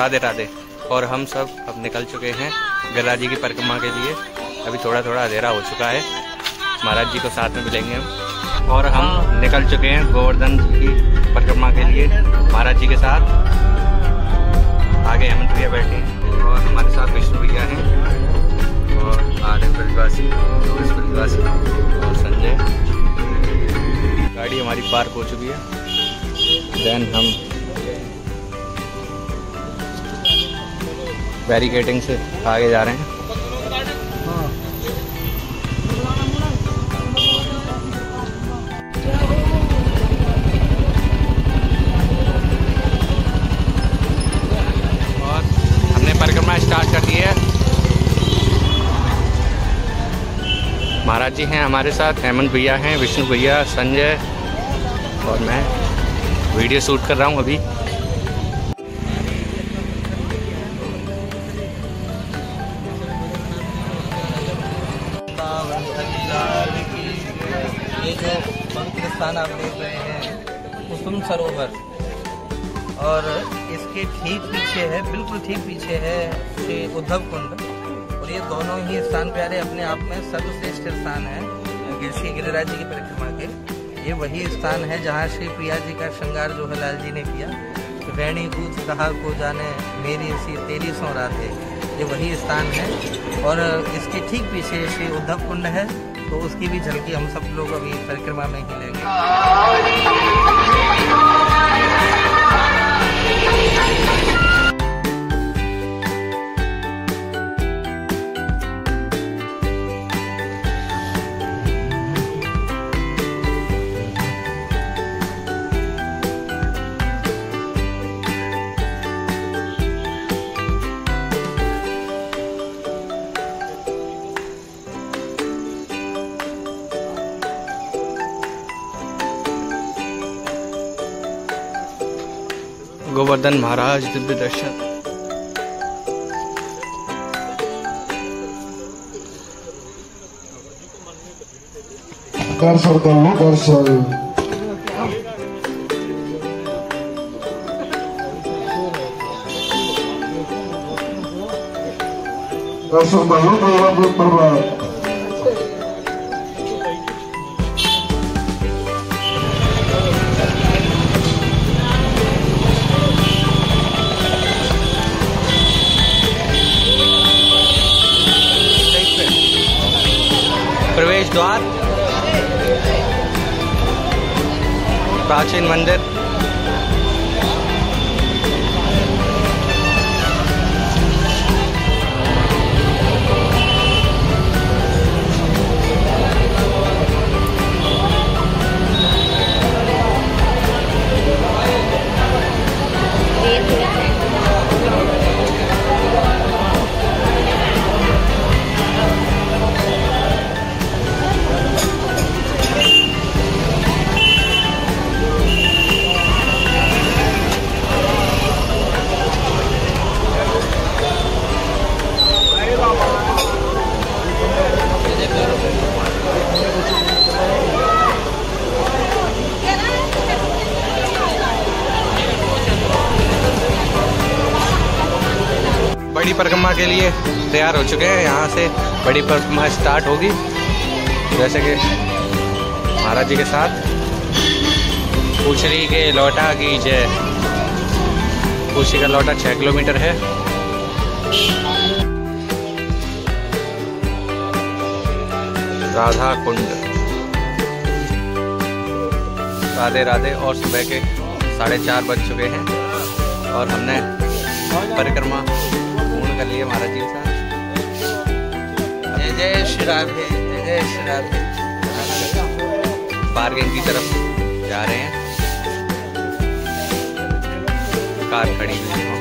राधे राधे। और हम सब अब निकल चुके हैं गिरिराज जी की परिक्रमा के लिए। अभी थोड़ा थोड़ा अंधेरा हो चुका है। महाराज जी को साथ में मिलेंगे हम। और हम निकल चुके हैं गोवर्धन की परिक्रमा के लिए, महाराज जी के साथ। आगे हेमंत भैया बैठे हैं। और हमारे साथ विष्णु भैया हैं। और आनंद ब्रजवासी ब्रजवासी और संजय। गाड़ी हमारी पार्क हो चुकी है। देन हम बैरिकेटिंग से आगे जा रहे हैं। हमने परिक्रमा स्टार्ट कर दी है। महाराज जी हैं हमारे साथ, हेमंत भैया हैं, विष्णु भैया, संजय और मैं। वीडियो शूट कर रहा हूँ अभी। स्थान आप देख रहे हैं, कुसुम सरोवर। और इसके ठीक पीछे है, बिल्कुल ठीक पीछे है श्री उद्धव कुंड। और ये दोनों ही स्थान प्यारे अपने आप में सर्वश्रेष्ठ स्थान है श्री गिरिराज जी की परिक्रमा के। ये वही स्थान है जहाँ श्री प्रिया जी का श्रृंगार जो है लाल जी ने किया। वैणी कूच कहा को जाने, मेरी सी तेरी सौ राधे ये वही स्थान है। और इसके ठीक पीछे श्री उद्धव कुंड है। तो उसकी भी झलकी हम सब लोग अभी परिक्रमा में ही लेंगे। गोवर्धन महाराज दिव्य दर्शन दर्शन कर लो दर्शन दर्शन कर लो गौरव प्रभात प्रवेश द्वार प्राचीन मंदिर। बड़ी परिक्रमा के लिए तैयार हो चुके हैं। यहाँ से बड़ी परिक्रमा स्टार्ट होगी। जैसे कि महाराज जी के साथ। पूछरी के लौटा की जय। पूछरी का लौटा छः किलोमीटर है। राधा कुंड। राधे राधे, और सुबह के साढ़े चार बज चुके हैं। और हमने परिक्रमा कर लिए महाराज जी के साथ। जय जय श्री राधे जय जय श्री राधे पार्किंग की तरफ़ जा रहे हैं। कार खड़ी हुई है।